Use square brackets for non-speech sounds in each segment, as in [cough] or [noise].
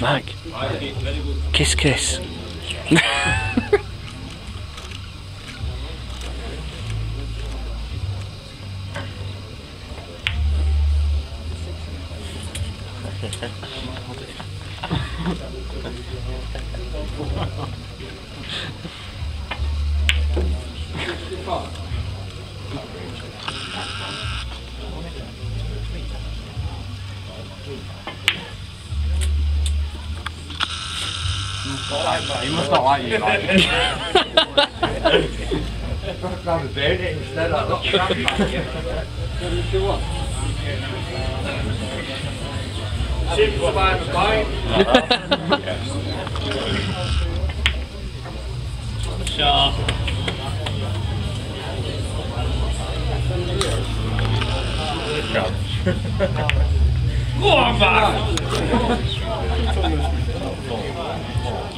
Mag. Kiss, kiss. [laughs] He must not like you, like. Simple by the bite. Sharp. Go on!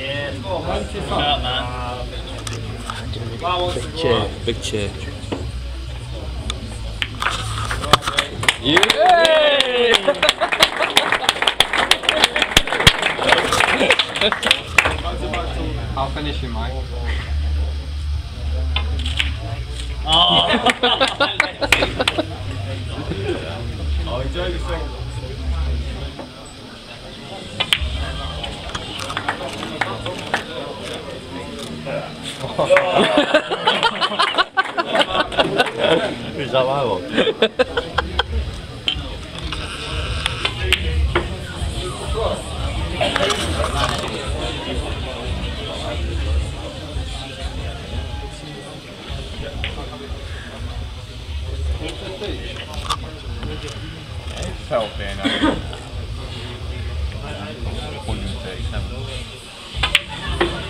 Yeah, go on, Ninety-five. Sharp, man. Big cheer, big cheer. I'll finish you, Mike. Oh, [laughs] [laughs] [laughs] enjoy yourself. Is that my one? Felt being uh, 137. Mike, this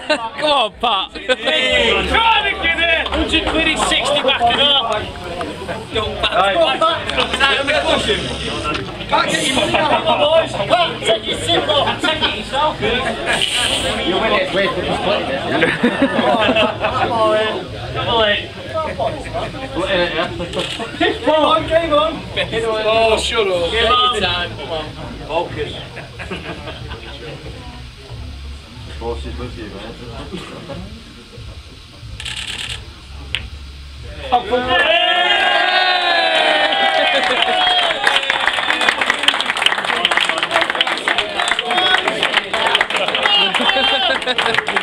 Come on, Pat. Trying to get it! 100 quid is 60 back it up. Don't back. Go. Is that in the cushion? Can't get your money out. On, boys. Well, take your zip off take it yourself. You win it. Wait for the split it. Come on. Come on. Come on, game on. Oh, shut up. Game on. time. [laughs] Come on. Focus. Horses with you, man.